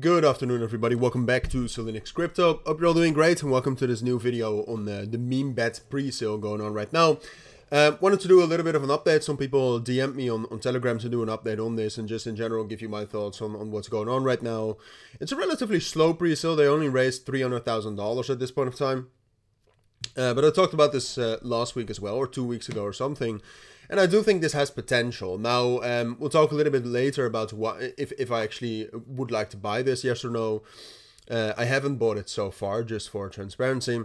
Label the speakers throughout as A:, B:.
A: Good afternoon, everybody. Welcome back to Cilinix Crypto. Hope you're all doing great, and welcome to this new video on uh, the MemeBet pre-sale going on right now. Uh, wanted to do a little bit of an update. Some people DM'd me on, on Telegram to do an update on this, and just in general give you my thoughts on, on what's going on right now. It's a relatively slow pre-sale. They only raised $300,000 at this point of time. Uh, but I talked about this uh, last week as well, or two weeks ago or something. And I do think this has potential. Now, um, we'll talk a little bit later about what if, if I actually would like to buy this, yes or no. Uh, I haven't bought it so far, just for transparency.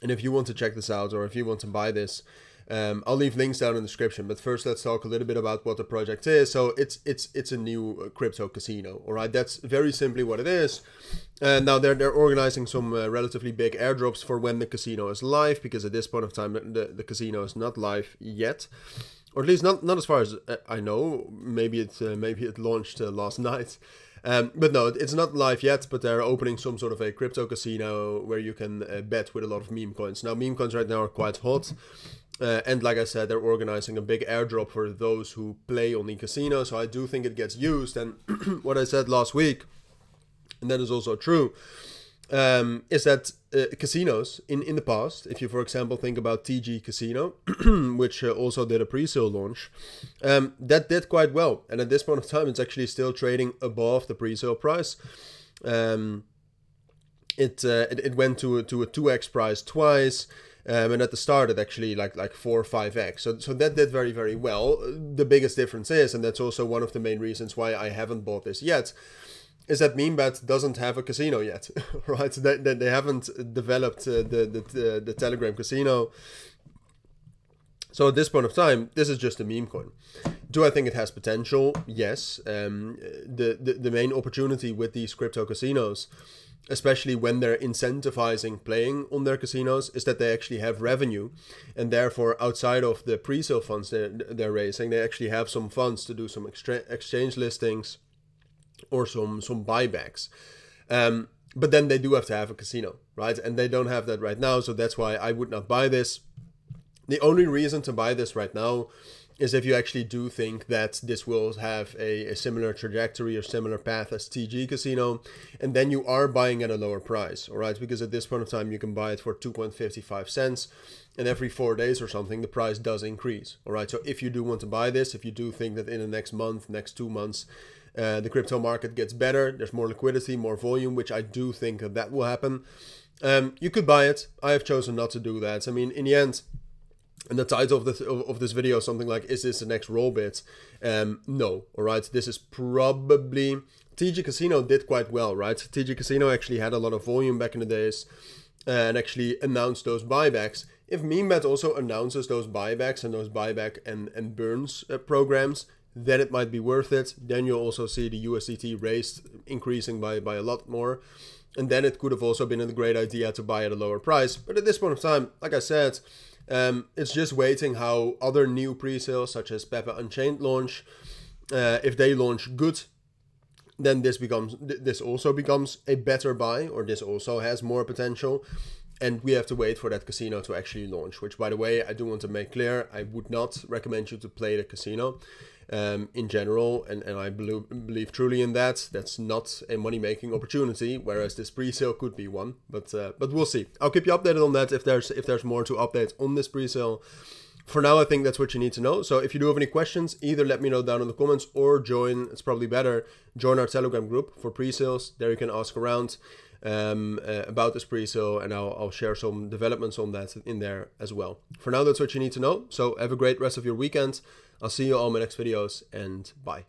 A: And if you want to check this out, or if you want to buy this, um, I'll leave links down in the description. But first, let's talk a little bit about what the project is. So it's it's it's a new crypto casino. All right, that's very simply what it is. And now they're they're organizing some uh, relatively big airdrops for when the casino is live, because at this point of time the the casino is not live yet, or at least not not as far as uh, I know. Maybe it uh, maybe it launched uh, last night. Um, but no, it's not live yet, but they're opening some sort of a crypto casino where you can uh, bet with a lot of meme coins. Now, meme coins right now are quite hot. Uh, and like I said, they're organizing a big airdrop for those who play on the casino. So I do think it gets used. And what I said last week, and that is also true, um, is that uh, casinos in, in the past, if you, for example, think about TG Casino, which uh, also did a pre sale launch, um, that did quite well. And at this point of time, it's actually still trading above the pre sale price. Um, it, uh, it, it went to, to a 2x price twice. Um, and at the start it actually like like four or five x. So so that did very very well. The biggest difference is, and that's also one of the main reasons why I haven't bought this yet, is that MemeBet doesn't have a casino yet, right? They, they, they haven't developed uh, the, the the Telegram casino. So at this point of time, this is just a meme coin. Do I think it has potential? Yes. Um, the, the the main opportunity with these crypto casinos especially when they're incentivizing playing on their casinos, is that they actually have revenue, and therefore outside of the pre-sale funds they're, they're raising, they actually have some funds to do some exchange listings or some some buybacks. Um, but then they do have to have a casino, right? And they don't have that right now, so that's why I would not buy this. The only reason to buy this right now is if you actually do think that this will have a, a, similar trajectory or similar path as TG Casino, and then you are buying at a lower price, all right? Because at this point of time, you can buy it for 2.55 cents, and every four days or something, the price does increase, all right? So if you do want to buy this, if you do think that in the next month, next two months, uh, the crypto market gets better, there's more liquidity, more volume, which I do think that that will happen, um, you could buy it. I have chosen not to do that. I mean, in the end, and the title of, the, of, this video something like, is this the next Rollbit? Um, no, all right, this is probably, TG Casino did quite well, right? TG Casino actually had a lot of volume back in the days and actually announced those buybacks. If MemeBet also announces those buybacks and those buyback and, and burns uh, programs, then it might be worth it. Then you'll also see the USDT raised increasing by, by a lot more. And then it could have also been a great idea to buy at a lower price. But at this point of time, like I said, um, it's just waiting how other new pre-sales such as Pepe Unchained launch. Uh, if they launch good, then this becomes this also becomes a better buy, or this also has more potential. And we have to wait for that casino to actually launch. Which, by the way, I do want to make clear: I would not recommend you to play the casino um, in general, and, and I believe, believe truly in that. That's not a money making opportunity, whereas this pre-sale could be one. But uh, but we'll see. I'll keep you updated on that if there's if there's more to update on this pre-sale. For now, I think that's what you need to know. So if you do have any questions, either let me know down in the comments or join. It's probably better join our Telegram group for pre-sales. There you can ask around um, uh, about this pre-sale, and I'll, I'll share some developments on that in there as well. For now, that's what you need to know. So have a great rest of your weekend. I'll see you all in my next videos and bye.